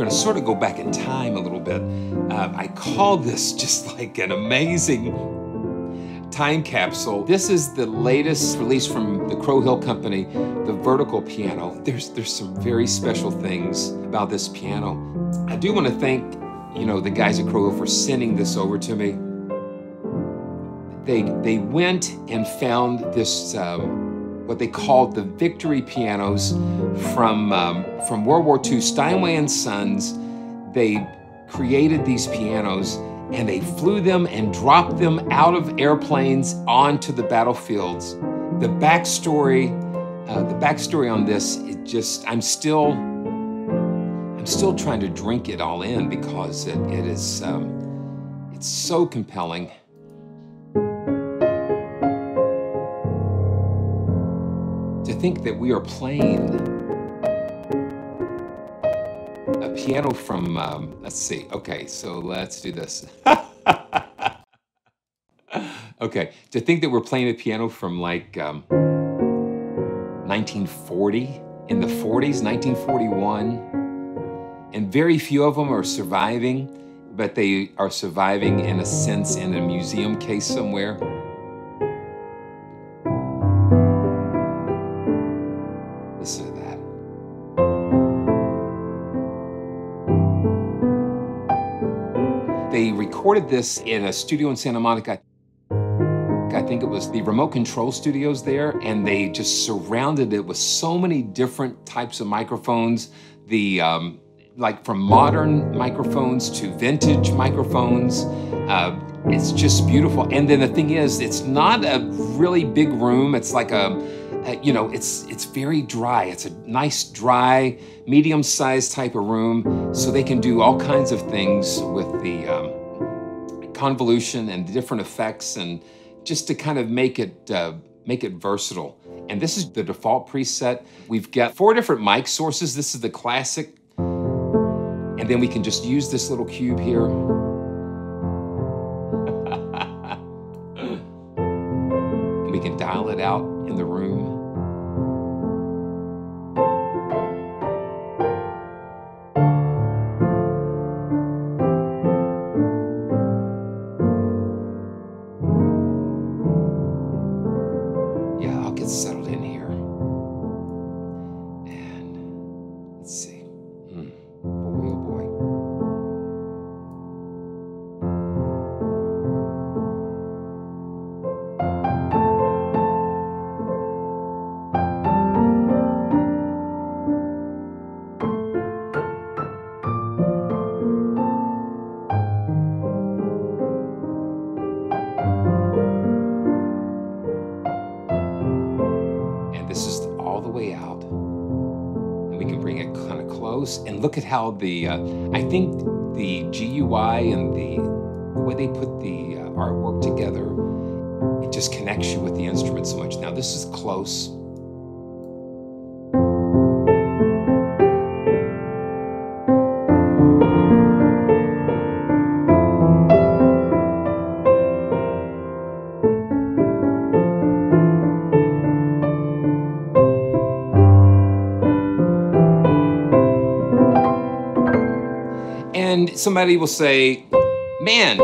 going to sort of go back in time a little bit. Uh, I call this just like an amazing time capsule. This is the latest release from the Crow Hill Company, the vertical piano. There's there's some very special things about this piano. I do want to thank, you know, the guys at Crow Hill for sending this over to me. They they went and found this. Um, what they called the victory pianos from, um, from World War II. Steinway and Sons, they created these pianos and they flew them and dropped them out of airplanes onto the battlefields. The backstory, uh, the backstory on this, it just, I'm still, I'm still trying to drink it all in because it, it is, um, it's so compelling. Think that we are playing a piano from, um, let's see, okay, so let's do this. okay, to think that we're playing a piano from like um, 1940, in the 40s, 1941, and very few of them are surviving, but they are surviving in a sense in a museum case somewhere. Recorded this in a studio in Santa Monica. I think it was the remote control studios there, and they just surrounded it with so many different types of microphones. The um, like from modern microphones to vintage microphones. Uh, it's just beautiful. And then the thing is, it's not a really big room. It's like a, a you know, it's it's very dry. It's a nice dry, medium-sized type of room, so they can do all kinds of things with the. Um, convolution and different effects and just to kind of make it uh, make it versatile. And this is the default preset. We've got four different mic sources. This is the classic. And then we can just use this little cube here. and we can dial it out and we can bring it kind of close and look at how the, uh, I think the GUI and the, the way they put the uh, artwork together, it just connects you with the instrument so much. Now this is close. Somebody will say, man,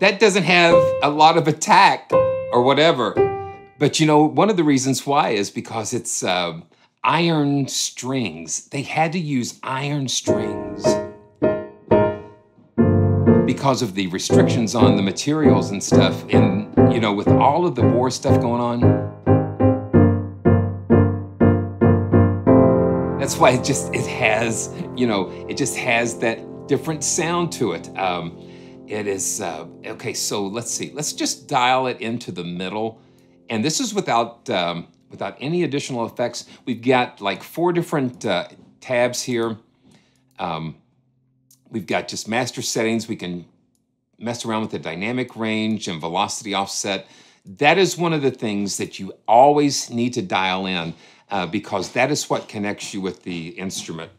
that doesn't have a lot of attack or whatever. But you know, one of the reasons why is because it's uh, iron strings. They had to use iron strings because of the restrictions on the materials and stuff. And, you know, with all of the war stuff going on, that's why it just, it has, you know, it just has that different sound to it. Um, it is, uh, okay, so let's see. Let's just dial it into the middle. And this is without, um, without any additional effects. We've got like four different uh, tabs here. Um, we've got just master settings. We can mess around with the dynamic range and velocity offset. That is one of the things that you always need to dial in uh, because that is what connects you with the instrument.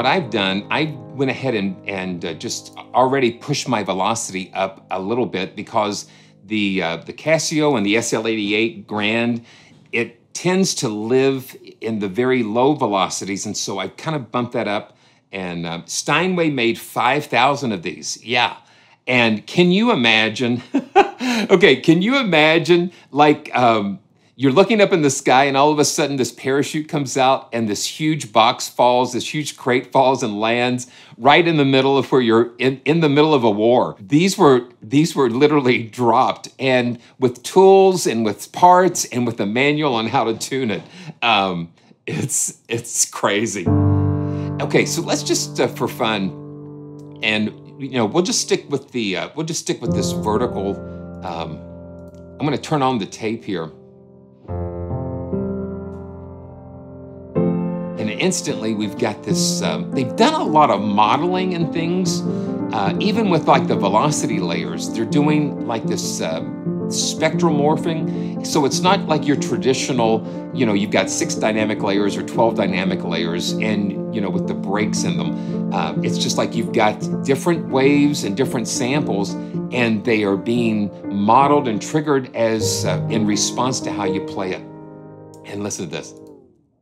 What I've done, I went ahead and, and uh, just already pushed my velocity up a little bit because the, uh, the Casio and the SL88 Grand, it tends to live in the very low velocities. And so I kind of bumped that up. And uh, Steinway made 5,000 of these. Yeah. And can you imagine? okay, can you imagine like um, you're looking up in the sky and all of a sudden this parachute comes out and this huge box falls, this huge crate falls and lands right in the middle of where you're in, in the middle of a war. These were these were literally dropped and with tools and with parts and with a manual on how to tune it. Um, it's it's crazy. Okay, so let's just uh, for fun and you know, we'll just stick with the, uh, we'll just stick with this vertical. Um, I'm gonna turn on the tape here. Instantly we've got this, um, they've done a lot of modeling and things, uh, even with like the velocity layers. They're doing like this, uh, spectral morphing. So it's not like your traditional, you know, you've got six dynamic layers or 12 dynamic layers and, you know, with the breaks in them. Uh, it's just like you've got different waves and different samples and they are being modeled and triggered as uh, in response to how you play it. And listen to this.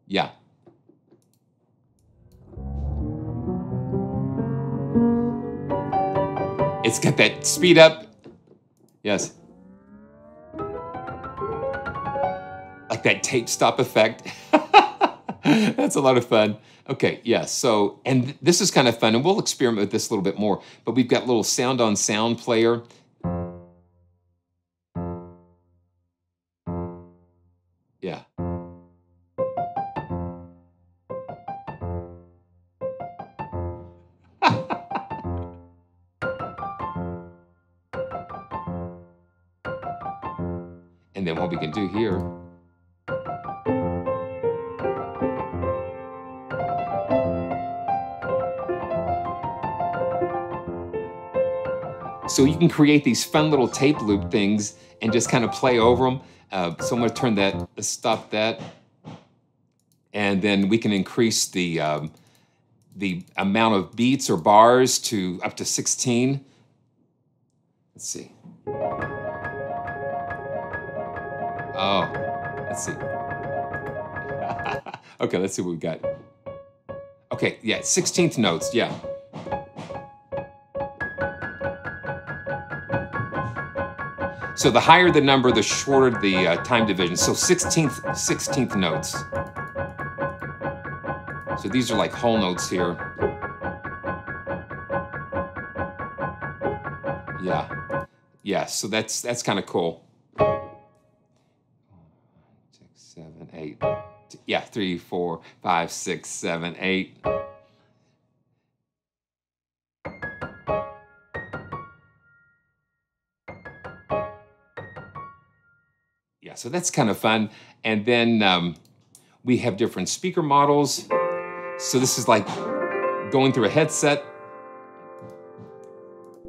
Yeah. It's got that speed up. Yes. like that tape stop effect. That's a lot of fun. Okay, yeah, so, and this is kind of fun, and we'll experiment with this a little bit more, but we've got little sound on sound player. What we can do here So you can create these fun little tape loop things and just kind of play over them. Uh, so I'm gonna turn that, stop that. And then we can increase the, um, the amount of beats or bars to up to 16. Let's see. Oh, let's see. okay, let's see what we got. Okay, yeah, 16th notes, yeah. So the higher the number, the shorter the uh, time division. So 16th, 16th notes. So these are like whole notes here. Yeah. Yeah, so that's that's kind of cool. Yeah, three, four, five, six, seven, eight. yeah, so that's kind of fun. And then um, we have different speaker models. So this is like going through a headset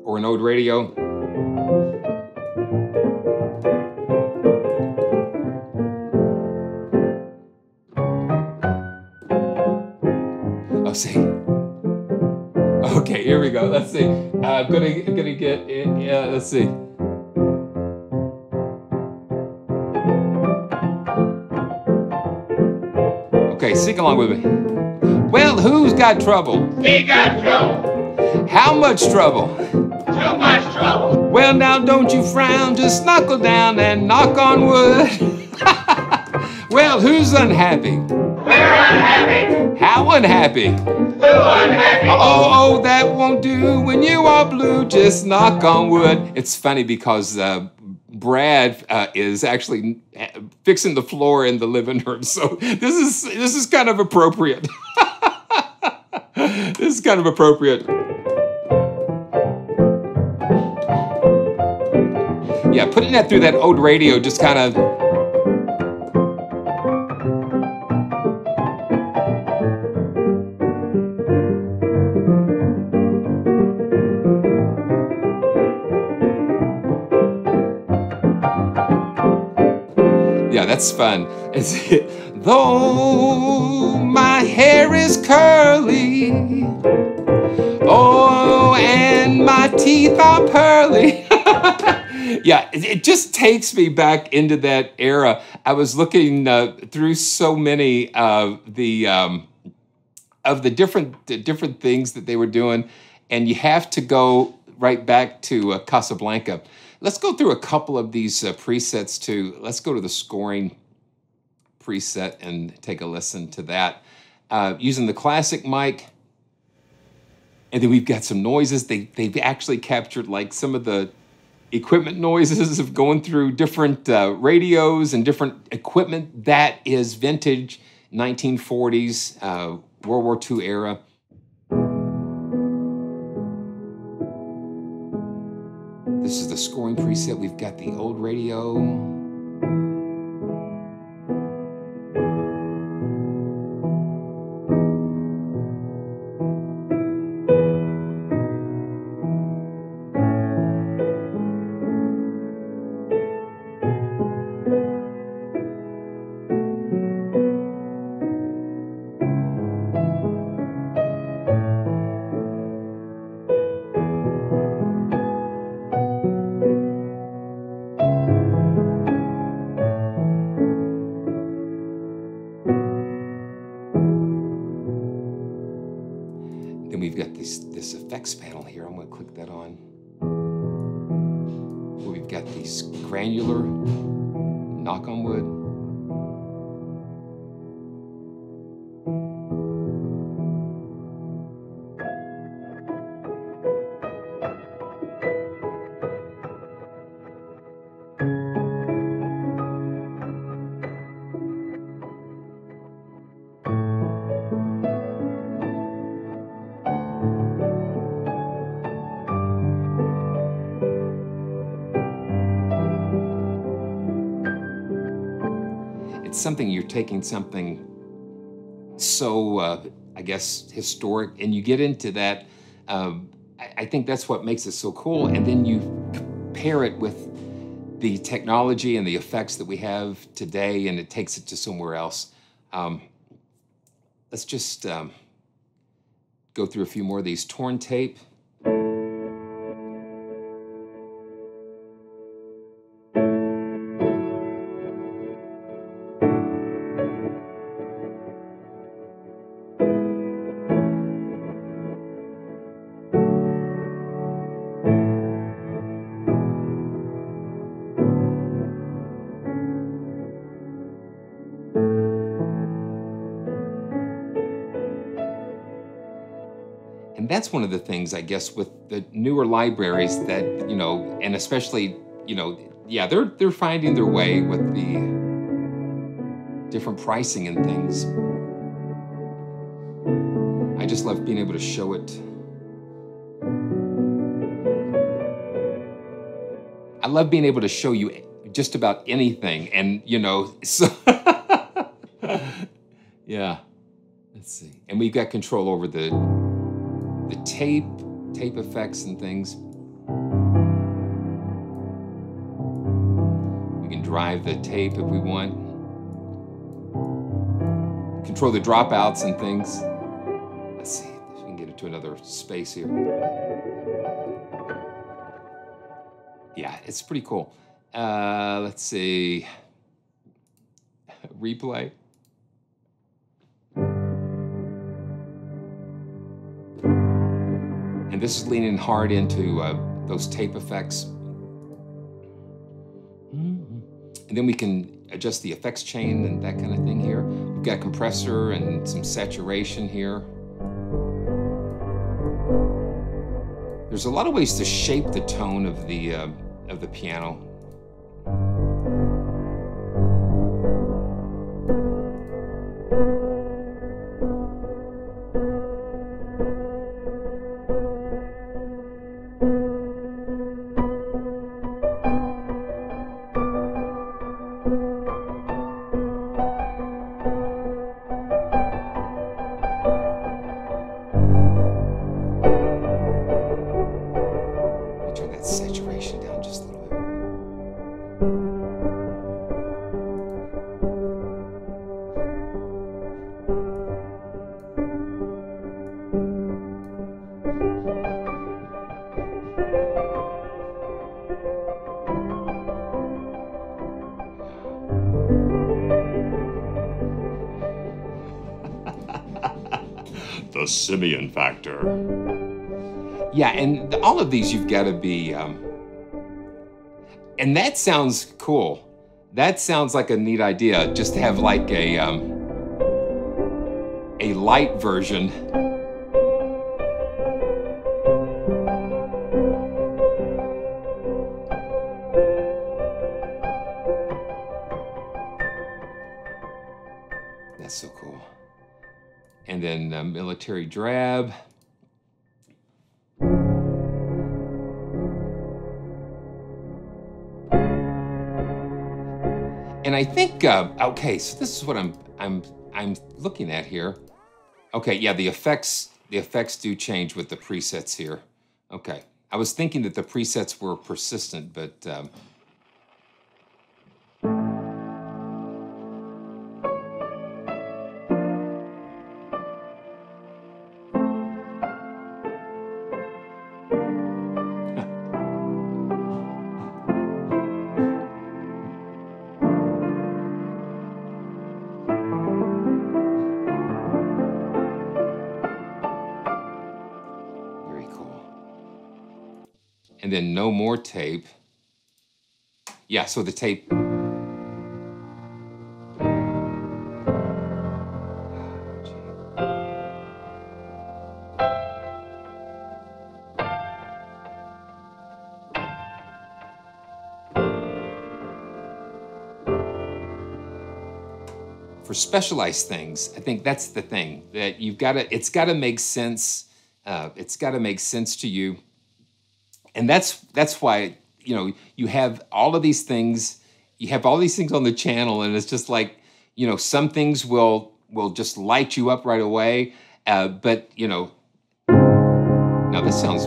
or an old radio. See. Okay, here we go. Let's see. I'm uh, gonna gonna get it. Yeah, let's see. Okay, sing along with me. Well, who's got trouble? We got trouble. How much trouble? Too much trouble. Well, now don't you frown, just knuckle down and knock on wood. well, who's unhappy? Unhappy. How unhappy? Unhappy. Oh, oh, that won't do. When you are blue, just knock on wood. It's funny because uh, Brad uh, is actually uh, fixing the floor in the living room. So this is this is kind of appropriate. this is kind of appropriate. Yeah, putting that through that old radio just kind of that's fun. Though my hair is curly Oh, and my teeth are pearly. yeah, it, just takes me back into that era. I was looking uh, through so many of the um, of the different the different things that they were doing, and you have to go right back to uh, Casablanca. Let's go through a couple of these uh, presets too. Let's go to the scoring preset and take a listen to that. Uh, using the classic mic, and then we've got some noises. They they've actually captured like some of the equipment noises of going through different uh, radios and different equipment that is vintage 1940s uh, World War II era. Scoring preset. We've got the old radio. It's something you're taking something so, uh, I guess, historic, and you get into that. Um, I, I think that's what makes it so cool. And then you pair it with the technology and the effects that we have today, and it takes it to somewhere else. Um, let's just um, go through a few more of these torn tape. That's one of the things, I guess, with the newer libraries that, you know, and especially, you know, yeah, they're they're finding their way with the different pricing and things. I just love being able to show it. I love being able to show you just about anything, and you know, so yeah. Let's see, and we've got control over the the tape, tape effects and things. We can drive the tape if we want. Control the dropouts and things. Let's see if we can get it to another space here. Yeah, it's pretty cool. Uh, let's see. Replay. And this is leaning hard into uh, those tape effects. And then we can adjust the effects chain and that kind of thing here. We've got compressor and some saturation here. There's a lot of ways to shape the tone of the, uh, of the piano. you down just a little bit. the Simeon factor. Yeah, and all of these you've got to be um, and that sounds cool. That sounds like a neat idea. Just to have like a um, a light version. That's so cool. And then uh, military drab. And I think, uh, okay, so this is what I'm, I'm, I'm looking at here. Okay, yeah, the effects, the effects do change with the presets here. Okay, I was thinking that the presets were persistent, but um, more tape. Yeah, so the tape. for specialized things, I think that's the thing that you've got to. It's got to make sense. Uh, it's got to make sense to you, and that's that's why you know you have all of these things. You have all these things on the channel, and it's just like you know some things will will just light you up right away. Uh, but you know, now this sounds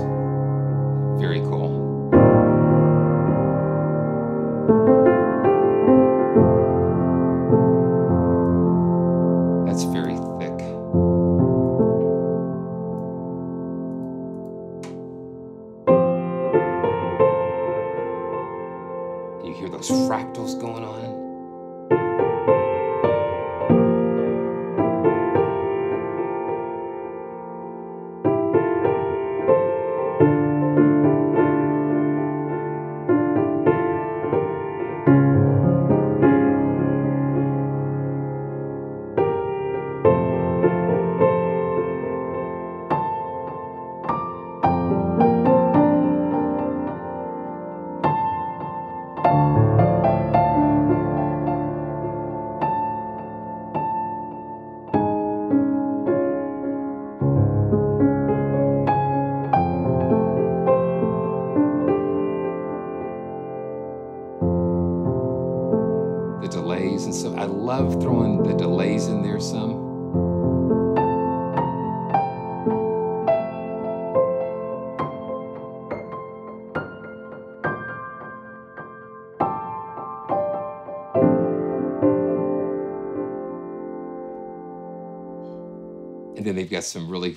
got some really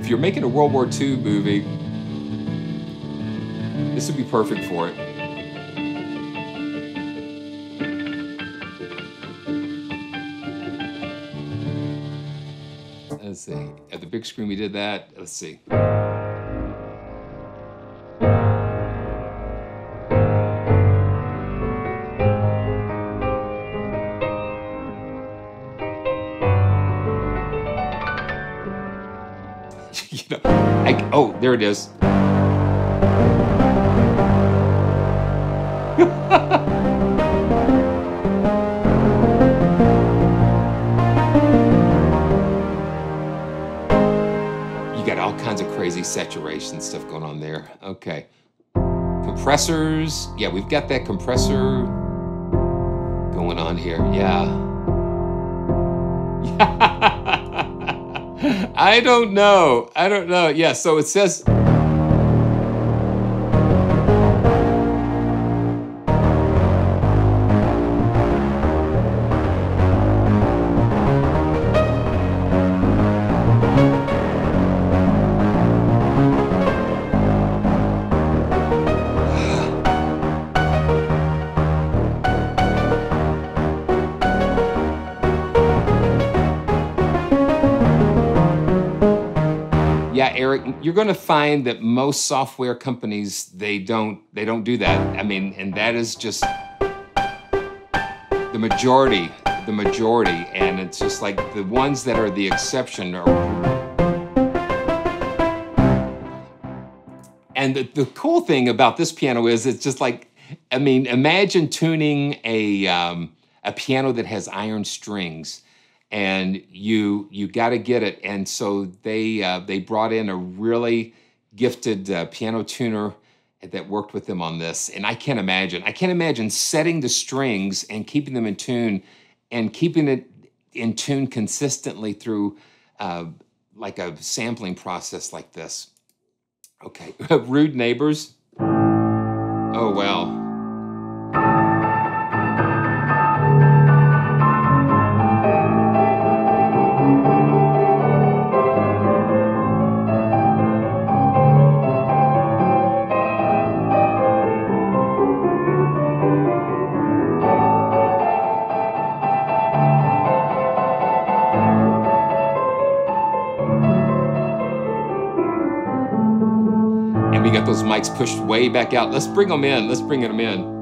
If you're making a World War II movie, this would be perfect for it. Let's see. At the big screen, we did that. Let's see. Oh, there it is. You got all kinds of crazy saturation stuff going on there. Okay. Compressors. Yeah, we've got that compressor going on here. Yeah. I don't know. I don't know. Yeah, so it says Eric, you're going to find that most software companies they don't they don't do that. I mean, and that is just the majority, the majority, and it's just like the ones that are the exception are. And the, the cool thing about this piano is it's just like, I mean, imagine tuning a um, a piano that has iron strings and you you got to get it. And so they uh, they brought in a really gifted uh, piano tuner that worked with them on this. And I can't imagine. I can't imagine setting the strings and keeping them in tune, and keeping it in tune consistently through uh, like a sampling process like this. Okay, rude neighbors. Oh well. Mics pushed way back out. Let's bring them in. Let's bring them in.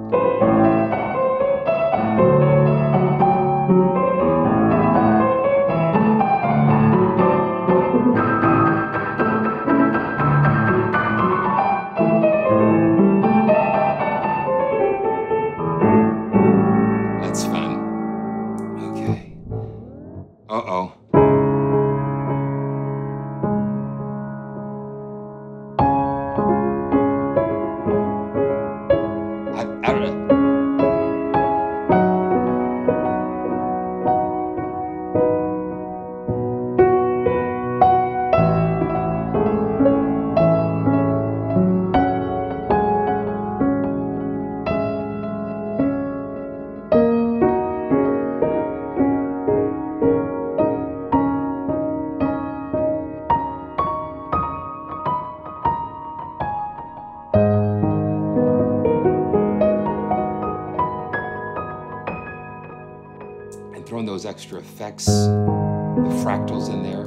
The fractals in there.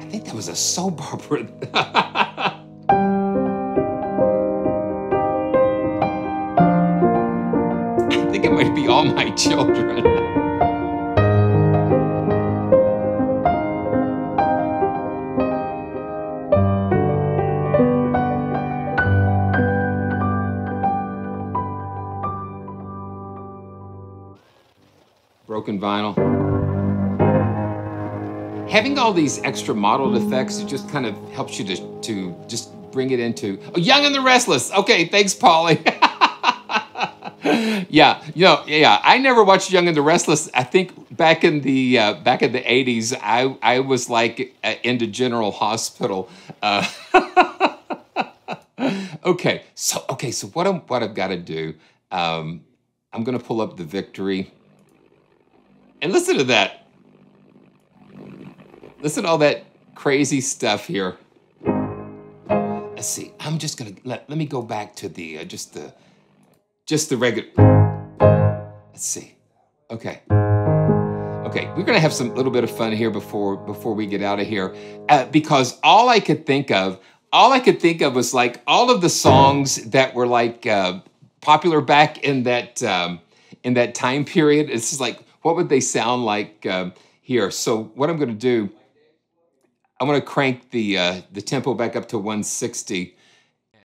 I think that was a soap opera. I think it might be all my children. broken vinyl. Having all these extra modeled effects, it just kind of helps you to, to just bring it into, oh, Young and the Restless. Okay, thanks, Polly. yeah, you know, yeah. I never watched Young and the Restless. I think back in the uh, back in the '80s, I I was like uh, into General Hospital. Uh, okay, so okay, so what I'm what I've got to do, um, I'm gonna pull up the victory. And listen to that. Listen to all that crazy stuff here. Let's see. I'm just gonna let let me go back to the uh, just the just the regular. Let's see. Okay. Okay, we're gonna have some little bit of fun here before before we get out of here, uh, because all I could think of, all I could think of was like all of the songs that were like uh, popular back in that um, in that time period. It's just like what would they sound like um, here? So what I'm to do, I'm going to crank the uh, the tempo back up to 160,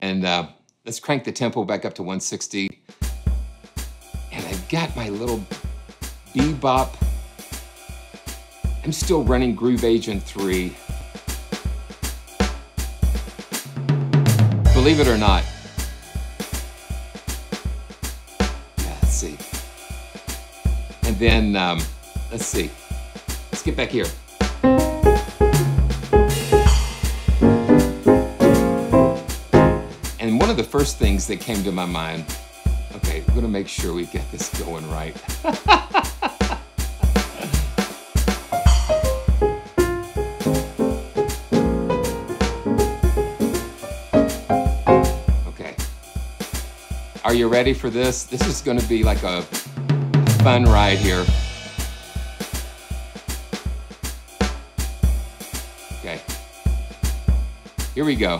and uh, let's crank the tempo back up to 160. And I've got my little bebop. I'm still running Groove Agent 3. Believe it or not, Yeah, let's see. And then, um, let's see. Let's get back here. First things that came to my mind, okay, we're gonna make sure we get this going right. okay. Are you ready for this? This is gonna be like a fun ride here. Okay. Here we go.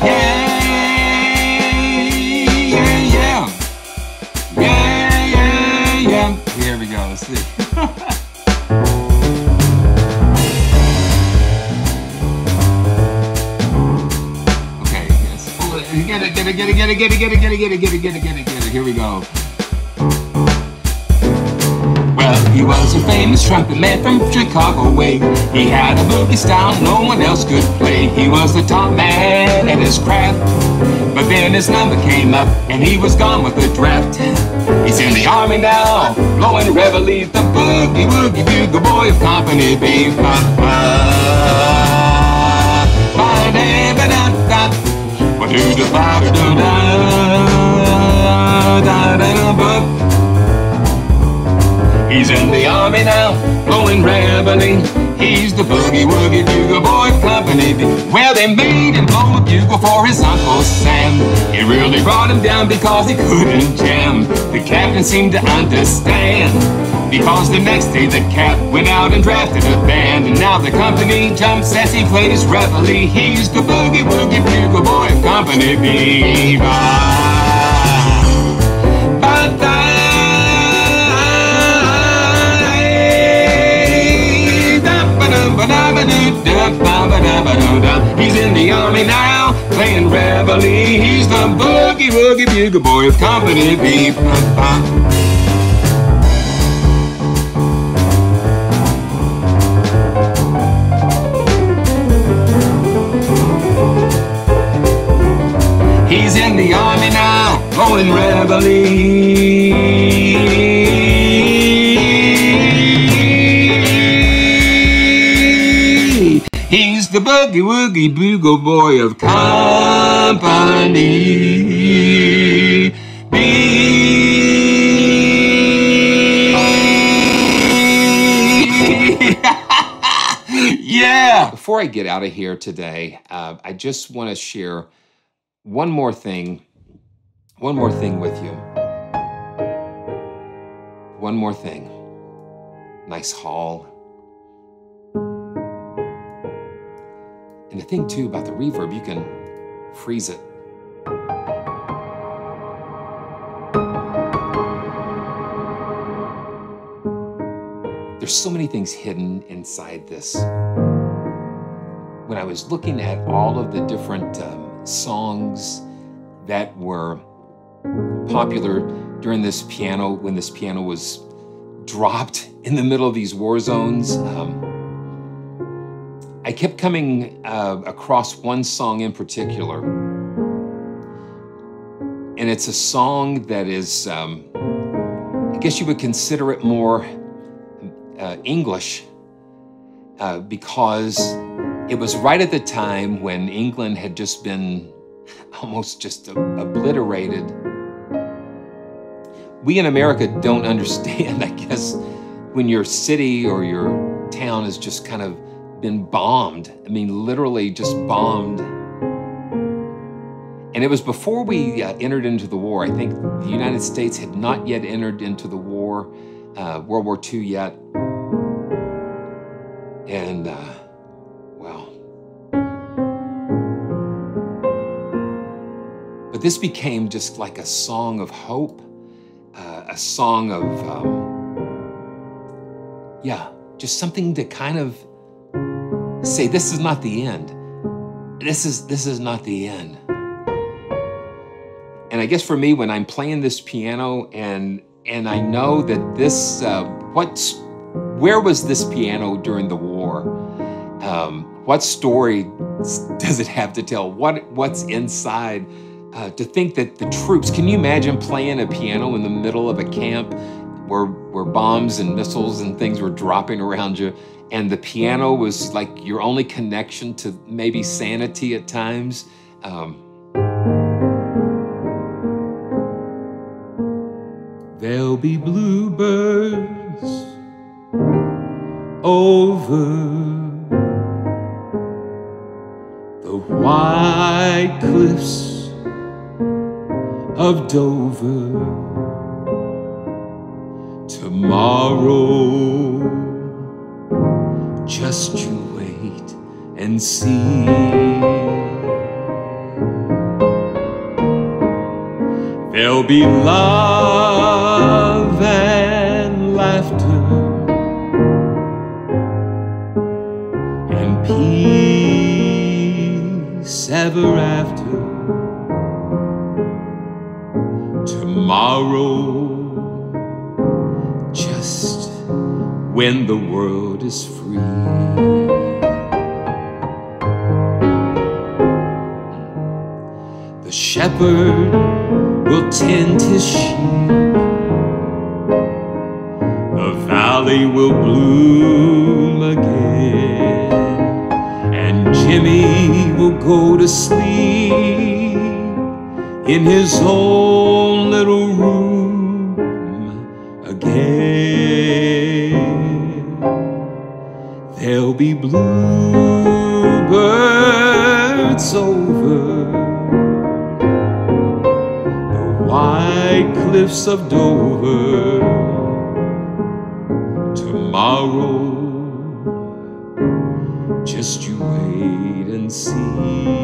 Here we go. Let's see. Okay, yes. Oh, Get it, get it, get it, get it, get it, get it, get it, get it, get it, get it, get it, get it. Here we go. He was a famous trumpet man from Chicago way. He had a boogie style no one else could play. He was the top man at his craft. But then his number came up and he was gone with the draft. He's in the army now, blowing reveille, the boogie woogie bugle boy of Company B. Ba, ba, ba, da, ba, da, da. Ba, doo, da, ba, da, doo, da, da, da, da, ba. He's in the army now, blowing reveille. He's the boogie woogie bugle boy company. Well, they made him blow a bugle for his Uncle Sam. It really brought him down because he couldn't jam. The captain seemed to understand. Because the next day the cap went out and drafted a band. And now the company jumps as he plays reveille. He's the boogie woogie bugle boy of company B. He's in the army now, playing reveille. He's the boogie woogie bugle boy of company B. boogie woogie bugle boy of company. Yeah. Before I get out of here today, uh, I just want to share one more thing. One more thing with you. One more thing. Nice hall. And the thing too about the reverb, you can freeze it. There's so many things hidden inside this. When I was looking at all of the different um, songs that were popular during this piano, when this piano was dropped in the middle of these war zones, um, I kept coming uh, across one song in particular. And it's a song that is, um, I guess you would consider it more uh, English uh, because it was right at the time when England had just been almost just obliterated we in America don't understand, I guess, when your city or your town is just kind of been bombed. I mean, literally just bombed. And it was before we uh, entered into the war. I think the United States had not yet entered into the war, uh, World War II yet. And, uh, well. But this became just like a song of hope, uh, a song of, um, yeah, just something to kind of say, this is not the end. This is, this is not the end. And I guess for me, when I'm playing this piano and and I know that this, uh, what's, where was this piano during the war? Um, what story does it have to tell? What what's inside? Uh, to think that the troops, can you imagine playing a piano in the middle of a camp where where bombs and missiles and things were dropping around you, and the piano was like your only connection to maybe sanity at times? Um, There'll be bluebirds over the white cliffs of Dover. Tomorrow, just you wait and see. There'll be love and laughter and peace ever after. Tomorrow, just when the world is free. The shepherd will tend his sheep. The valley will bloom again, and Jimmy will go to sleep in his own little be bluebirds over the white cliffs of Dover. Tomorrow, just you wait and see.